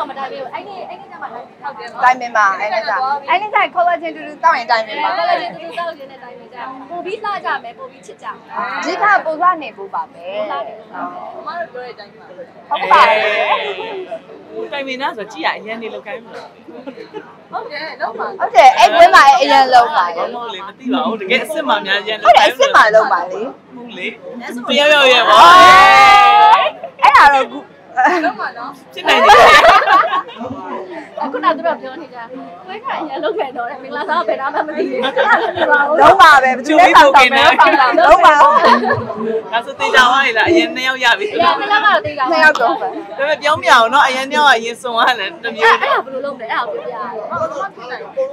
တော့မတိုင်းဘူးအဲ့ဒီအဲ့ဒီကျမှထောက်တယ်တိုင်မင်ပါအဲ့ဒါအဲ့ဒီဆိုင်ခေါ်ချင်းတူတူတောင်းရင်တိုင်မင်ပါဘာလဲတူတူတောက်ရင်းနဲ့တိုင်းပဲကြာပိုပြီးလှကြမယ်ပိုပြီးချစ်ကြမယ်အဓိကပုံစံနေဖို့ပါပဲလှတယ်ဟုတ်မမတို့ပြောတဲ့အတိုင်းပါပဲဟုတ်ပါဘူးဟိုတိုင်မင်နာဆိုကြည့်ရအရင်နေလောက်ကိုင်းမလားဟုတ်တယ်လုံးပါဟုတ်တယ်အဲ့ကွင်းမှာအရင်လုံးပါလေဘာလို့လဲမသိပါဘူးတကယ်အစ်စ်မှများရန်ဟုတ်တယ်အစ်စ်မှလုံးပါလေဟုတ်လေတယောက်ယောက်ရဲ့ပါအဲ့ဒါတော့ခု လုံးမနော်ဖြစ်နိုင်တယ်အခုနောက်တို့ပြောနေကြကိုယ်ကအရင်လုံးခဲ့တော့တယ်မင်္ဂလာဆောင်ဘယ်တော့မှမသိဘူးလုံးပါပဲဘယ်သူလဲတောင်းတောင်းပဲတောင်းတာလုံးပါဒါဆိုတေချာသွားရလားအရင်နှစ်ယောက်ရပြီလားနှစ်ယောက်ကတော့တေချာနှစ်ယောက်တော့ပဲဒါပေမဲ့ပြောင်းပြအောင်နော်အရင်နှစ်ယောက်ကအရင်စွန်ရလားတမျိုးအဲ့ဒါဘယ်လိုလုပ်လဲအဲ့ဒါပြောပြရအောင်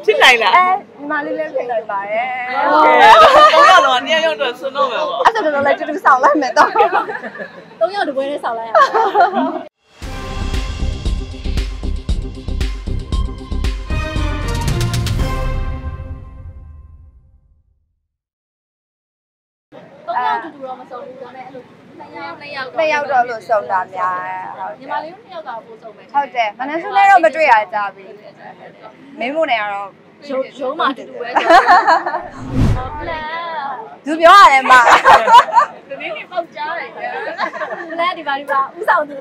ဖြစ်နိုင်လားအဲမလေးလေးဖြစ်နိုင်ပါရဲ့ဟုတ်ကဲ့တော့တော့နှစ်ယောက်တော့စွန်တော့မယ်ပေါ့အဲ့ဒါတော့လည်းတူတူဆောင်လိုက်မယ်တော့ သုံးယောက်တပွဲနဲ့ဆောက်လိုက်ရတယ်သုံးယောက်တူတူတော့မစုံဘူးဒါပေမဲ့အဲ့လိုနှစ်ယောက်နှစ်ယောက်နှစ်ယောက်တော့လို့စုံတာများဟုတ်ညီမလေးတို့နှစ်ယောက်ကပို့စုံမယ်ဟုတ်တယ်မနက်စုလည်းတော့မတွေ့ရကြပြီမင်းမို့နေကတော့ရုံရုံးမှတူတူပဲဟုတ်ပလန်သူပြောရတယ်မဒီနေ့ကပေါက်ကြားတယ် ပလန်ဒီပါဒီပါဥဆောင်သူ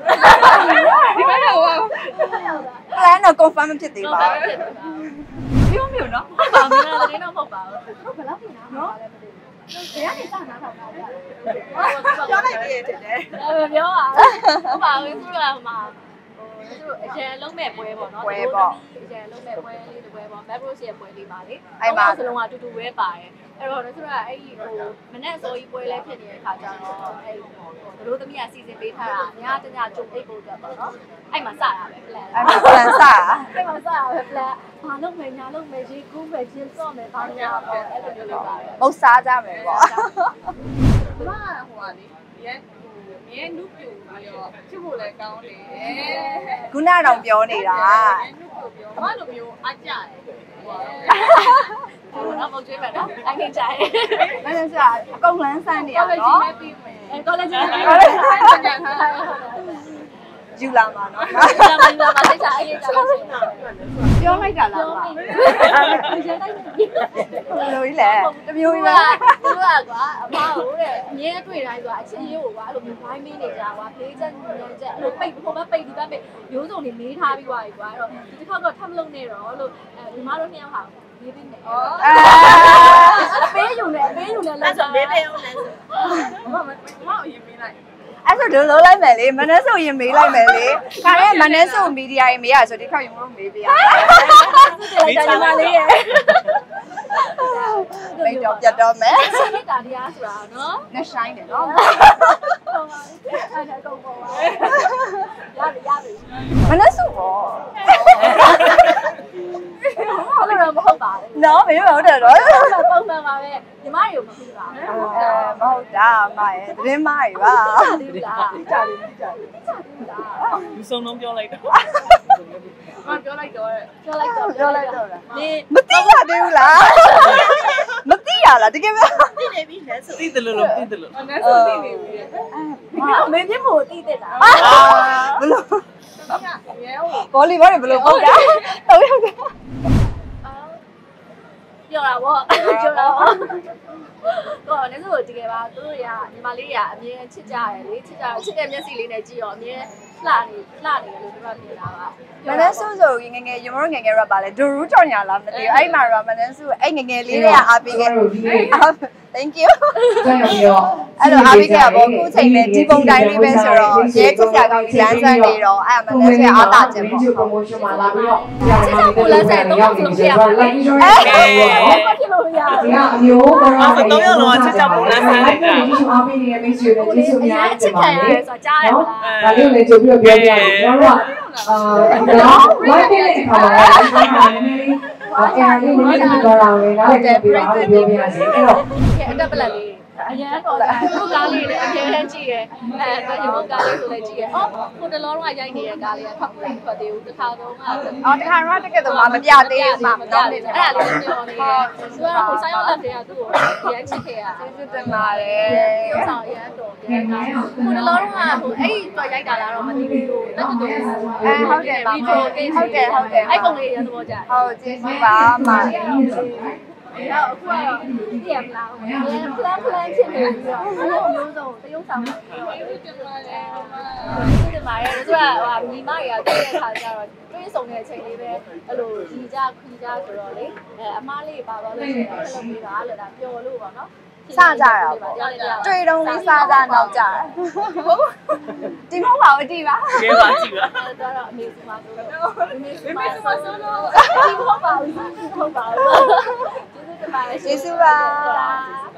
ဒီဘက်တော့ပလန်တော့ confirm မဖြစ်သေးပါဘူးမျိုးမျိုးနော်ဟုတ်ပါဘူးလားတကယ်တော့မဟုတ်ပါဘူးဟုတ်ဘယ်လောက်ပြင်တာနော်ဘယ်ကနေစနားထောင်တာလဲပြောလိုက်သေးတယ်တဲ့အဲပြောပါဟုတ်ပါဘူးသူကဟိုမှာ ဟိုသူအကျန်လုံးမဲ့ပွဲပေါ့နော်အကျန်လုံးမဲ့ပွဲလေးတစ်ပွဲပေါ့ Macros ရဲ့ပွဲလေးပါလေစလုံးကအတူတူပဲပါတယ်အဲ့တော့သူကအဲ့ဒီဟိုမနေ့အစောကြီးပွဲလဲဖြစ်နေတဲ့ခါကျတော့အဲ့ဟိုတို့သမီးကစီစဉ်ပေးထားတာညတညကြုံအိတ်ဖို့အတွက်ပေါ့နော်အဲ့မှာစတာပဲ plan အဲ့ဒါပလန်စတာအဲ့မှာစတာပဲ plan ဘာလုပ်မယ်ညာလုပ်မယ်ရေကူးမယ်ချင်းစော့မယ်ဘာညာပေါ့အဲ့လိုမျိုးလုပ်တာပဲမုတ်စားကြမယ်ပေါ့ဒီမှာဟိုကလေရဲဟိုရဲနုပြူပြီးတော့ချစ်ဖို့လည်းကောင်းတယ်ခုနတော့ပြောနေတာရဲနုပြူပြောမလိုမျိုးအကြတယ်ဟိုဟိုတော့မဟုတ်ကျွေးမယ်နော်အငိမ့်ကြရဲမနက်စအကုန်လန်းဆန်းနေရကောလည်းနော်ကြီးမဲ့ပြီးမယ်အဲကောလိပ်ကြီးကောလည်းကြီးပြန်ထားယူလာမှာနော်လာမလာမစိတ်ချအငိမ့်ကြလို့ရှိရင်ပြောလိုက်တာလား ပြောပါမိတယ်ရတိုင်းလိုကြီးလေတမျိုးကြီးပဲသူကကွာအမဟုတ်တဲ့အမြဲတွေ့တိုင်းကွာအချင်းရေးကိုကွာအဲ့လိုမျိုးဘိုင်းမင်းနေကြကွာဖေးချက်ညံချက်အဲ့လိုပိတ်ဟိုဘက်ပိတ်ဒီဘက်ပိတ်ရိုးစုံနေမေးထားပြီးွားပြီကွာအဲ့တော့ဒီတစ်ခေါက်တော့ထပ်မလုပ်နဲ့တော့လို့အဲဒီမတို့နှစ်ယောက်ဟာရေးပြီးနေဩအဲအပေးယူနေအပေးယူနေလက်ဆိုမေးပေးအောင်လဲဆို မမမအရင်ပေးလိုက် အဲ့ဆိုဒုလုံးလိုက်မယ်လေမနက်ဆိုရင်မေးလိုက်မယ်လေခါရဲမနက်ဆိုမီဒီယာရင်မေးရဆိုဒီခေါက်ရင်မလို့မေးပြရလိုက်ကြညီမလေးရဲ့မိတ်တော့ပြတ်တော့မယ်စိတ်တာတရားဆိုတာနော်နဲ့ဆိုင်တယ်နော်ဟုတ်ပါဘူးအဲ့ဒါကုန်ပေါ်ပါရပြီရပြီမနက်ဆိုပေါ့ဟုတ် လို့တော့မဟုတ်ပါဘူးနော်မေးမဟုတ်တယ်တော့ပုံမှန်ပါပဲညီမတွေကိုမပြီးပါဘူးအဲမဟုတ်တာမရဲ့သတင်းမကြီးပါဒီလားဒီကြတယ်ဒီကြတယ်ဒီလားလူစုံလုံးပြောလိုက်တော့မပြောလိုက်တော့ပြောလိုက်တော့ပြောလိုက်တော့လားနေမသိရသေးဘူးလားမသိရလားတကယ်ပဲသိနေပြီလဲဆိုသိတယ်လို့လို့သိတယ်လို့မနက်ဆုံးသိနေပြီဟာမင်းပြမို့သိတဲ့လားဘလို့ရဲဟိုဘောလီဘောတွေဘလို့ပုတ်တာဟုတ်ဟုတ်ကဲ့ ပြောတာဗောပြောတာဗောတော့လည်းဆိုတကယ်ပါသူတို့ရညီမလေးရအမြဲချစ်ကြရတယ်လေချစ်ကြချစ်တဲ့မျက်စိလေးနဲ့ကြည့်ရောအမြဲလှနေလှနေတယ်လို့တို့ကမြင်တာပါမနက်စုဆိုငငယ်ရမတို့ငငယ်ရပါလေဒူရူကြော်ညာလားမသိဘူးအဲ့မှာတော့မနက်စုအဲ့ငငယ်လေးတွေကအားပေးခဲ့ Thank you ဆက်ပြီးတော့ အဲ့တော့အားပေးခဲ့ရပေါ့ခုချိန်လေးဒီပုံတိုင်းလေးပဲဆိုတော့ရဲချစ်စရာကောင်းဒီလမ်းဆန်းနေတော့အဲ့မနက်စုအားတာခြင်းပေါ့ဒီ promotion မှာလာပြီးတော့ချစ်ကြကိုလည်းဆက်တော့ဆုံးပြရပါလေဒီဘာဖြစ်လို့ရလဲကအမျိုးကတော့အဲ့တော့တော့ချစ်ချပုံနဲ့ဆန်းလိုက်တာဒီရှင်အားပေးနေတဲ့မိတ်ဆွေတွေကျေးဇူးများချစ်ခံရတယ်ဆိုကြားရပါလားဒါလေးကိုလည်းကြိုပြီးတော့ပြောပြရအောင်ကျွန်တော်တို့ကအာတော့ live လေးတစ်ခါလာတယ်ကျွန်တော်နည်းနည်းလေးအဲလေးနည်းနည်းပြောတာလေနားလည်ကြပြီးတော့အားပြောပြရစီအဲ့တော့ကဲအတက်ပလက်လေး အရန်တော်တယ်သူ့ကားလေးလည်းအများကြီးကြည့်ရဲအဲရုပ်ကားလေးဆိုလည်းကြည့်ရဲအော်ကိုတလောတော့ရိုက်နေတဲ့ကားလေးကဖတ်ပြီးဖတ်သေးဘူးတစ်ခါတော့ကအော်တခါတော့တကယ်တော့မပြသေးဘူးမှနောက်နေ့အဲ့ဒါလေးပြောနေတယ်သူကဟိုဆိုင်ရောက်လက်တွေကသူ့ကိုရမ်းချစ်ခဲ့ရကျေးဇူးတင်ပါတယ်ဒီဆောင်ရမ်းတော်တယ်ကကိုတလောတော့ကဟိုအဲ့ဒီတော့ရိုက်တာလားတော့မသိဘူးတက်တူတူအဲဟုတ်တယ်ပါဟုတ်တယ်ဟုတ်တယ်ဟုတ်တယ်အဲ့ပုံလေးရသဘောကျတယ်ဟုတ်ကျေးဇူးပါမ အဲ့တော့အခုကတော့သိရမလား။အဲ plan plan ဖြစ်နေပြီးတော့အဲ့လိုမျိုးစုံတရုပ်ဆောင်ပြီးတော့ဒီတင်ပါတယ်။ဒီမှာရဲသူကဟာမိမတွေကတွေ့တဲ့ခါကျတော့တွေးဆုံတဲ့အချိန်လေးပဲအဲ့လိုကြီးကြခီးကြဆိုတော့လေအဲအမားလေးပါသွားလို့ရှိရင်အဲ့လိုမျိုးတော့လည်းဒါပျော်လို့ပေါ့နော်။စကြတာပေါ့တွေ့တော့လေးစားကြနောက်ကြတာဒီမဟုတ်ပါဘူးဒီပါကဲပါကြည့်ပါအဲ့တော့အမေစုမဆိုလို့အမေစုမဆိုလို့ဒီမဟုတ်ပါဘူးဒီမဟုတ်ပါဘူး 结束吧。